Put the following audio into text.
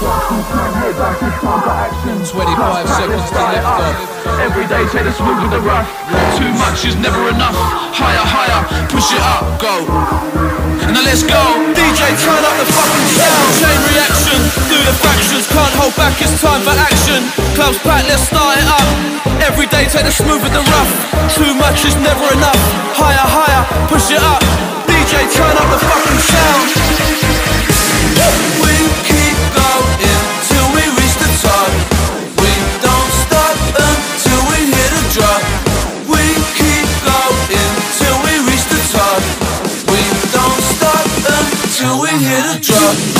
25 seconds to lift off. Every day take the smooth with the rough. Too much is never enough. Higher, higher, push it up, go. Now let's go. DJ, turn up the fucking sound. Chain reaction, through the factions. Can't hold back, it's time for action. Clubs back, let's start it up. Every day take the smooth with the rough. Too much is never enough. Higher, higher, push it up. get a truck.